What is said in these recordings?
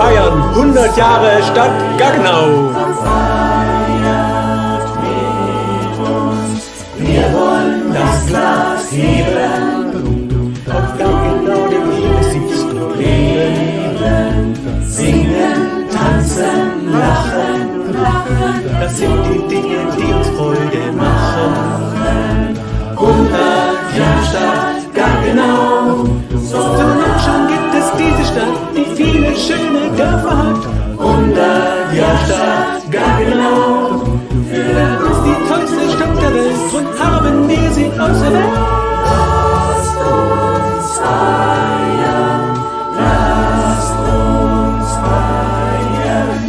100 Jahre Stadt Gaggenau. Wir wollen das Glas heben, auf Gaggenau den Liebessiegst leben. Singen, tanzen, lachen, lachen, das sind die Dinge, die uns Freude machen. 100 Jahre Stadt Gaggenau, so lange schon gibt es diese Stadt, schöne Dörfer hat. 100 Jahre Stadt Gaggenau, für uns die tollste Stadt der Welt, und haben wir sie auserwählt. Lasst uns feiern, lasst uns feiern,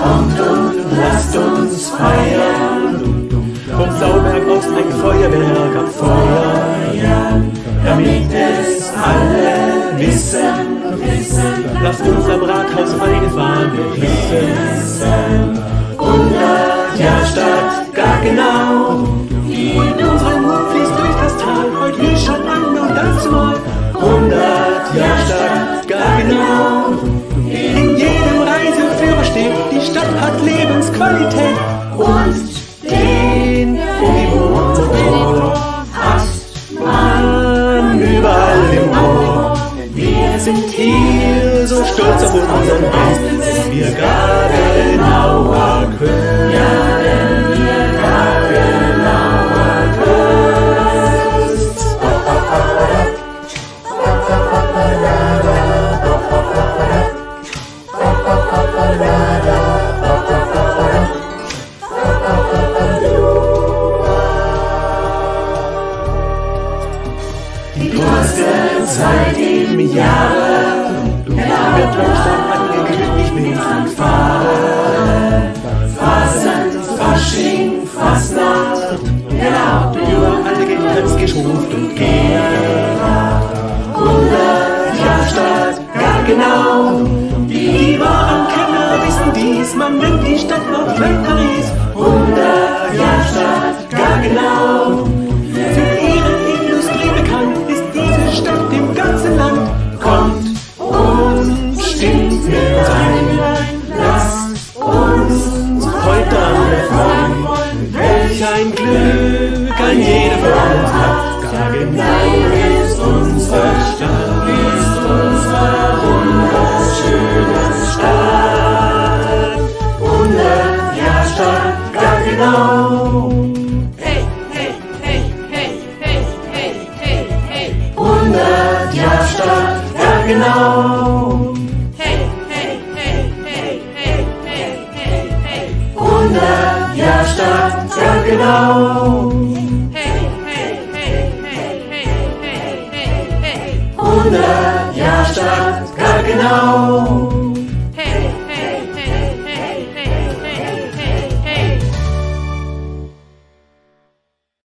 kommt und lasst uns feiern. Vom Sauberg aus Feuerwerk am Feuer. damit es alle wissen, wissen, Lasst uns am 100 Jahre Stadt Gaggenau, Und unser Mut fließt durch das Tal, heute wie schon an und das Mal. 100 Jahre Stadt Gaggenau, In jedem Reiseführer steht, die Stadt hat Lebensqualität. und 2001 bis wir gar genauer können. Ja, denn wir gar genauer Die größte Zeit im Jahre. Wird langsam angekündigt mit fahren. Fasten, Fasching, Fastnacht, genau, Überall geht Tanz geschruft und geht. 100 Jahre Stadt, gar genau. Die wahren Kenner wissen dies, man nennt die Stadt noch Paris. Glück ein jeder von uns hat. Gaggenau ist unsere Stadt, ist unsere wunderschöne Stadt. 100 Jahre Stadt, Gaggenau. Hey, hey, hey, hey, hey, hey, hey, hey. 100 Jahre Stadt, Gaggenau. Hey, hey, hey, hey, hey, hey, hey, hey. 100 Jahre Stadt, Gaggenau. Hey, hey, hey, hey, hey, hey, hey, hey. 100 Jahre Stadt, Gaggenau.